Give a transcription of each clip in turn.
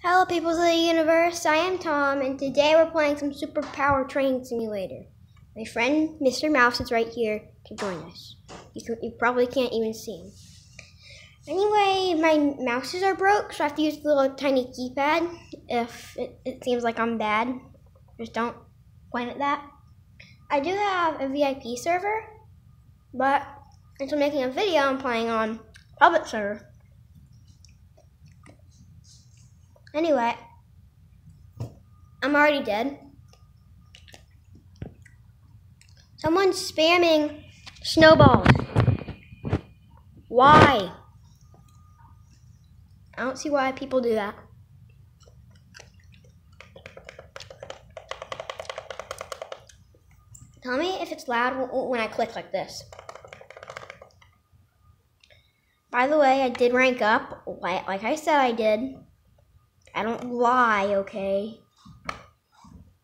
Hello, peoples of the universe. I am Tom, and today we're playing some Superpower Train Simulator. My friend Mr. Mouse is right here to join us. You, can, you probably can't even see him. Anyway, my mouses are broke, so I have to use the little tiny keypad. If it, it seems like I'm bad, just don't point at that. I do have a VIP server, but I'm making a video, I'm playing on public server. Anyway, I'm already dead. Someone's spamming snowballs. Why? I don't see why people do that. Tell me if it's loud when I click like this. By the way, I did rank up, like I said I did. I don't lie, okay?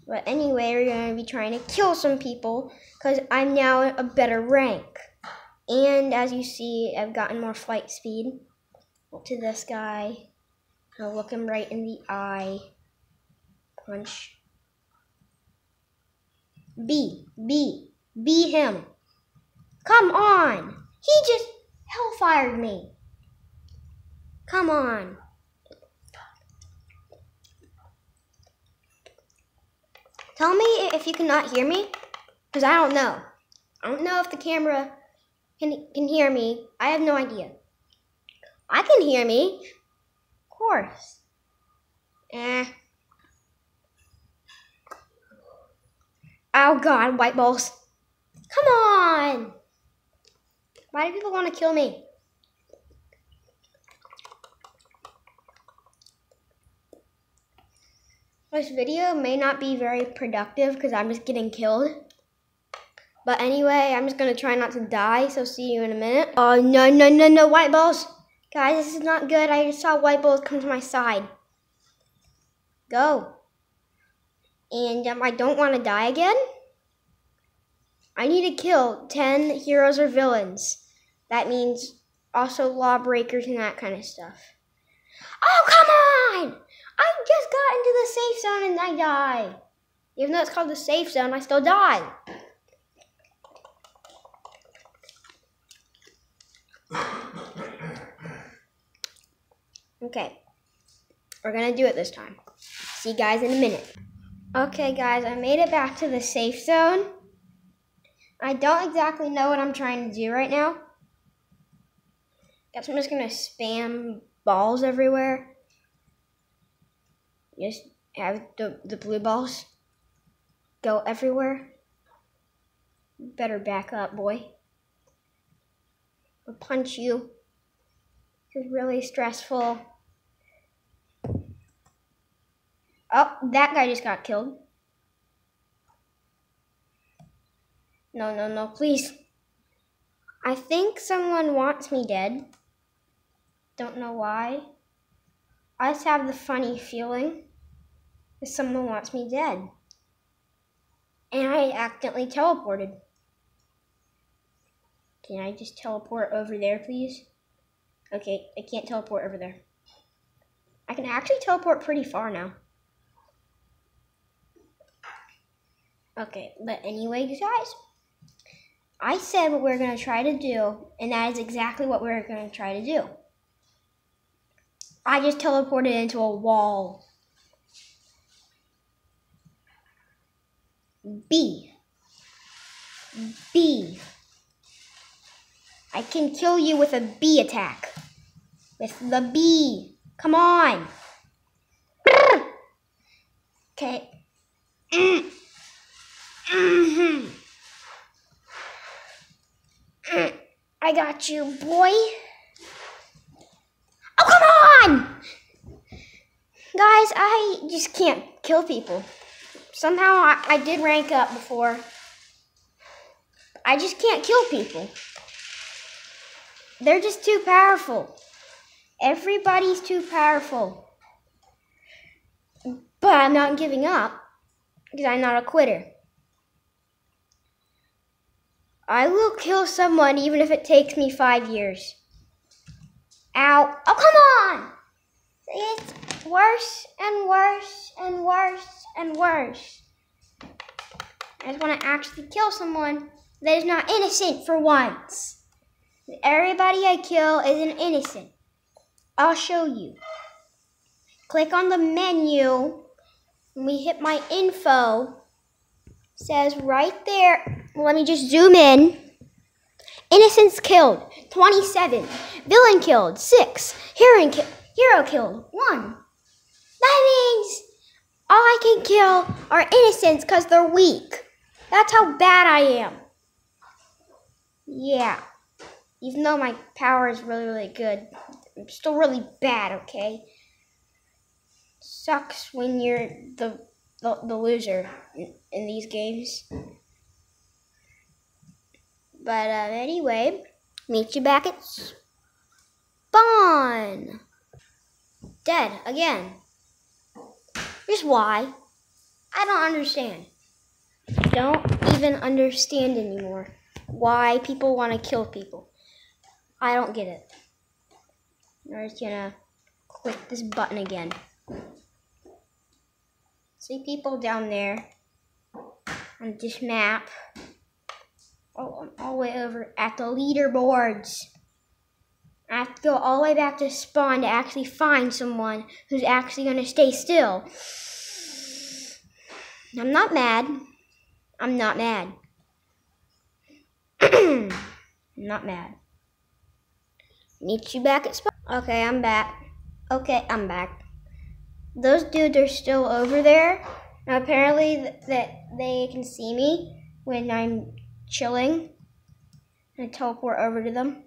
But anyway, we're going to be trying to kill some people because I'm now a better rank. And as you see, I've gotten more flight speed. To this guy. I'll look him right in the eye. Punch. B. B. B him. Come on! He just hellfired me. Come on. Tell me if you cannot hear me, because I don't know. I don't know if the camera can, can hear me. I have no idea. I can hear me. Of course. Eh. Oh god, white balls. Come on! Why do people want to kill me? This video may not be very productive because I'm just getting killed. But anyway, I'm just going to try not to die, so see you in a minute. Oh, no, no, no, no, white balls. Guys, this is not good. I just saw white balls come to my side. Go. And um, I don't want to die again. I need to kill 10 heroes or villains. That means also lawbreakers and that kind of stuff. Oh, come on! I just got into the safe zone and I die. Even though it's called the safe zone, I still die. Okay, we're gonna do it this time. See you guys in a minute. Okay guys, I made it back to the safe zone. I don't exactly know what I'm trying to do right now. Guess I'm just gonna spam balls everywhere. Just have the, the blue balls go everywhere. Better back up, boy. I'll punch you. This is really stressful. Oh, that guy just got killed. No, no, no, please. I think someone wants me dead. Don't know why. I just have the funny feeling that someone wants me dead. And I accidentally teleported. Can I just teleport over there, please? Okay, I can't teleport over there. I can actually teleport pretty far now. Okay, but anyway, guys, I said what we're going to try to do, and that is exactly what we're going to try to do. I just teleported into a wall. B. B. I can kill you with a B attack. With the B. Come on. Okay. I got you, boy. Oh, Guys, I just can't kill people. Somehow I, I did rank up before. I just can't kill people. They're just too powerful. Everybody's too powerful. But I'm not giving up because I'm not a quitter. I will kill someone even if it takes me five years. Ow. Oh, come on! It's worse and worse and worse and worse. I just want to actually kill someone that is not innocent for once. Everybody I kill is an innocent. I'll show you. Click on the menu. and we hit my info. says right there. Let me just zoom in. Innocents killed, 27. Villain killed, 6. Hero, ki hero killed, 1. That means all I can kill are innocents because they're weak. That's how bad I am. Yeah. Even though my power is really, really good, I'm still really bad, okay? Sucks when you're the, the, the loser in, in these games. But uh, anyway, meet you back at spawn. Dead again. Just why? I don't understand. Don't even understand anymore why people want to kill people. I don't get it. I'm just gonna click this button again. See people down there on this map. Oh, I'm all the way over at the leaderboards. I have to go all the way back to spawn to actually find someone who's actually going to stay still. I'm not mad. I'm not mad. I'm not mad. Meet you back at spawn. Okay, I'm back. Okay, I'm back. Those dudes are still over there. Now, apparently, th that they can see me when I'm chilling. I teleport over to them.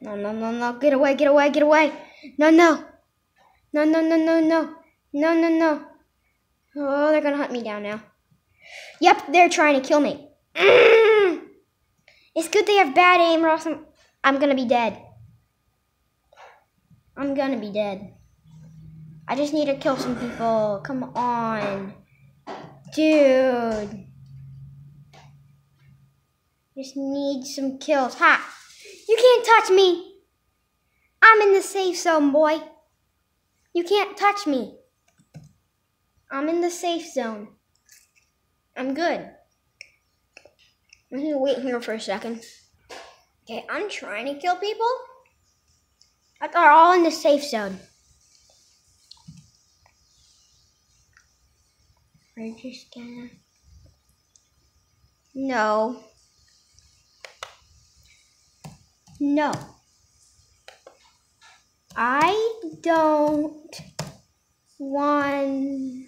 No, no, no, no. Get away, get away, get away. No, no. No, no, no, no, no. No, no, no. Oh, they're going to hunt me down now. Yep, they're trying to kill me. Mm. It's good they have bad aim or I'm going to be dead. I'm going to be dead. I just need to kill some people. Come on. Dude. Just need some kills. Ha! You can't touch me. I'm in the safe zone, boy. You can't touch me. I'm in the safe zone. I'm good. I'm gonna wait here for a second. Okay, I'm trying to kill people. They're all in the safe zone. We're just gonna. No. No. I don't want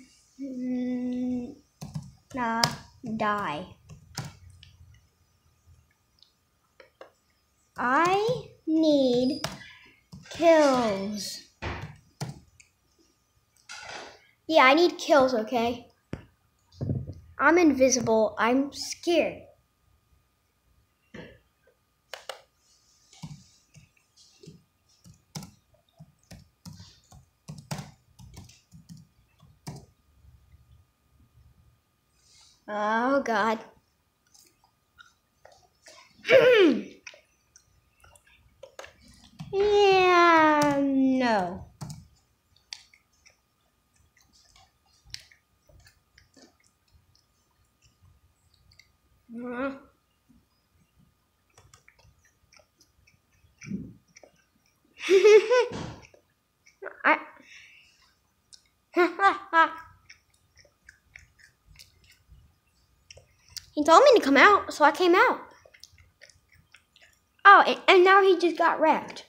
to die. I need kills. Yeah, I need kills, okay? I'm invisible. I'm scared. Oh, God. yeah, no. Uh. I. he told me to come out, so I came out. Oh, and, and now he just got wrecked.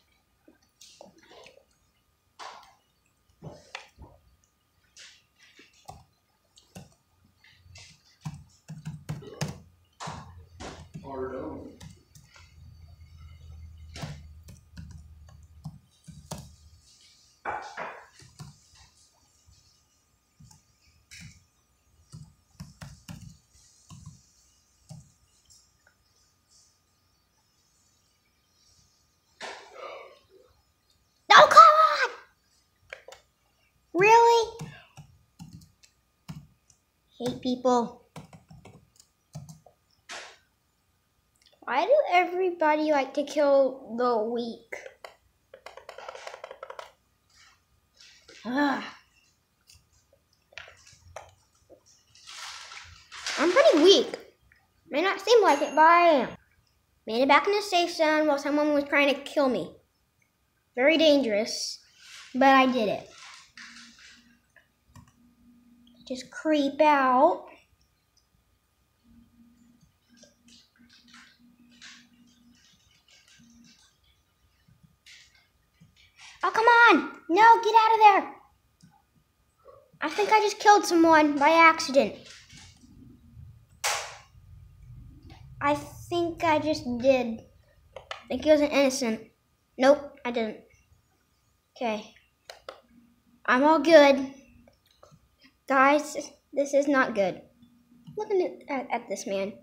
Oh, come on! Really? Hate people. Why do everybody like to kill the weak? Ugh. I'm pretty weak. May not seem like it, but I am. Made it back in the safe zone while someone was trying to kill me. Very dangerous, but I did it. Just creep out. Oh, come on! No, get out of there! I think I just killed someone by accident. I think I just did. I think he was an innocent. Nope, I didn't. Okay. I'm all good. Guys, this is not good. Looking at, at, at this man.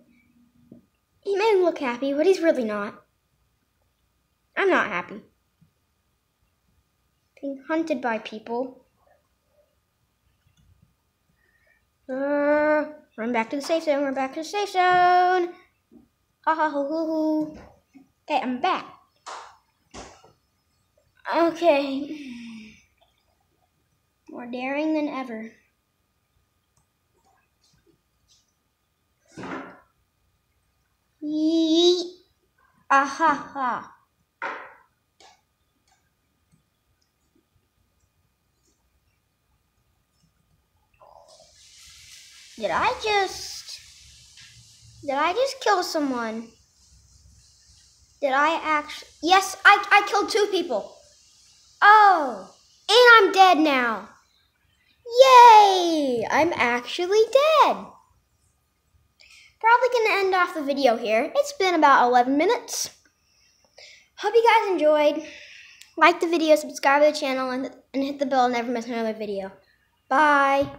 He may look happy, but he's really not. I'm not happy. Being hunted by people. Uh, run back to the safe zone, run back to the safe zone. Oh, okay, I'm back. Okay. More daring than ever. Yeet. Ah ha ha. Did I just did I just kill someone? Did I actually? Yes, I, I killed two people. Oh, and I'm dead now. Yay! I'm actually dead. Probably gonna end off the video here. It's been about 11 minutes. Hope you guys enjoyed. Like the video, subscribe to the channel, and, and hit the bell to never miss another video. Bye.